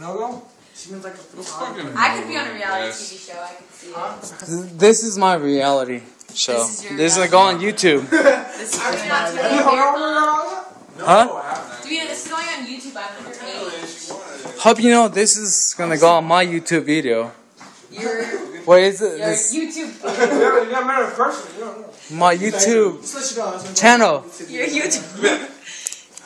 no She means like a Fucking I could be on a reality yes. TV show. I could see it. This is my reality show. This is your This is gonna go on YouTube. This is I going on I- TV. you hung out No, Huh? I haven't. This is going on YouTube. I'm underpaid. Hope you know this is gonna go on my YouTube video. Your Wait, is it your this YouTube You never met her person. You don't know. my YouTube Just let you know. that's what- channel? your YouTube.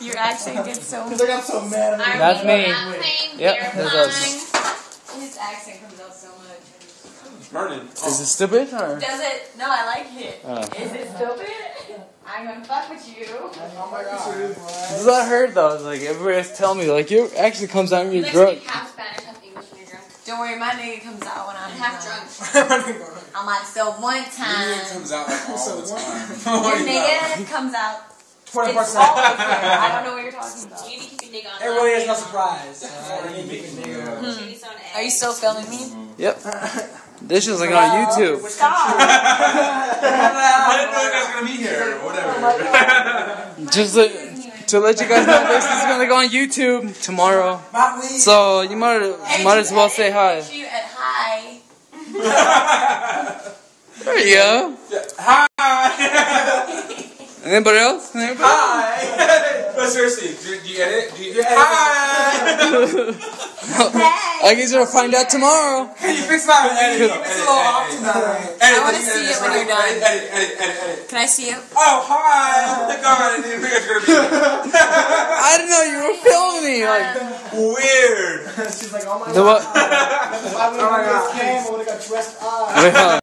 Your accent gets so. Cause I got so mad. at me. That's me. Yep, Yep, that's us. His accent comes out so much. Burning. Is it stupid or? Does it? No, I like it. Oh. Is it stupid? I'm gonna fuck with you. Oh my god. This is what I heard though. It's like everybody's telling me like it actually comes out when you're drunk. half Spanish, half English when you're drunk. Don't worry, my nigga comes out when I'm Half drunk. drunk. I'm like, so one time It time. comes out like all the time. Your oh nigga comes out. Twenty It's percent. always there. I don't know what you're talking about. You need to keep your nigga on. It really is no surprise. Uh, you make a nigga. Shitty's Are you still filming me? Yep. This is like on YouTube. Stop. I didn't know you guys were gonna be here. Whatever. Just like, to let you guys know, this is gonna go on YouTube tomorrow. So you might might as well say hi. Make you at hi. There you go. Hi. Anybody else? Anybody? Hi. but seriously, do, do you edit? Do you, Hi. I guess you'll find out tomorrow. Can you fix my Edit, edit? edit, It's a little off edit, tonight. Edit, I wanna see it when you're done. Edit, edit, edit, edit. Can I see it? Oh, hi. Oh my god, I didn't think I was gonna be I didn't know you were filming me. Like. Weird. She's like, oh my the god. what? If I would Oh my have God. this cam, I would have got dressed up. Wait, hold on.